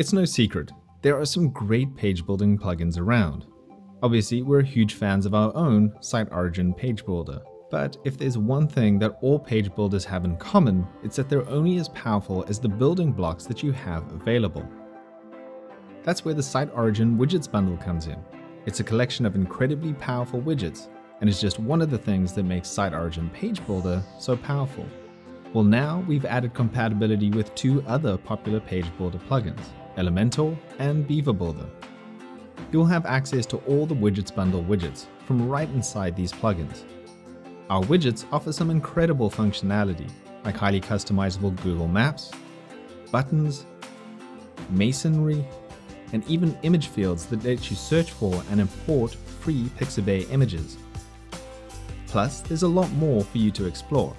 It's no secret, there are some great page building plugins around. Obviously, we're huge fans of our own SiteOrigin page builder. But if there's one thing that all page builders have in common, it's that they're only as powerful as the building blocks that you have available. That's where the SiteOrigin Widgets bundle comes in. It's a collection of incredibly powerful widgets, and is just one of the things that makes SiteOrigin Page Builder so powerful. Well now we've added compatibility with two other popular page builder plugins, Elementor and Beaver Builder. You'll have access to all the Widgets bundle widgets from right inside these plugins. Our widgets offer some incredible functionality, like highly customizable Google Maps, buttons, masonry, and even image fields that let you search for and import free Pixabay images. Plus, there's a lot more for you to explore.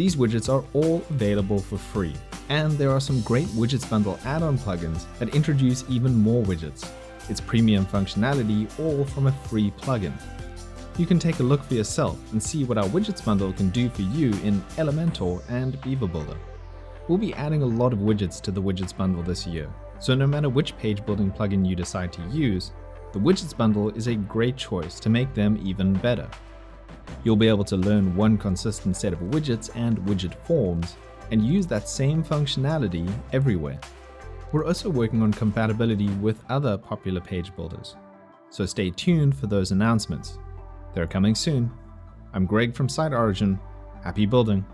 These widgets are all available for free, and there are some great Widgets Bundle add-on plugins that introduce even more widgets. It's premium functionality all from a free plugin. You can take a look for yourself and see what our Widgets Bundle can do for you in Elementor and Beaver Builder. We'll be adding a lot of widgets to the Widgets Bundle this year, so no matter which page building plugin you decide to use, the Widgets Bundle is a great choice to make them even better. You'll be able to learn one consistent set of widgets and widget forms, and use that same functionality everywhere. We're also working on compatibility with other popular page builders, so stay tuned for those announcements. They're coming soon. I'm Greg from SiteOrigin. Happy building!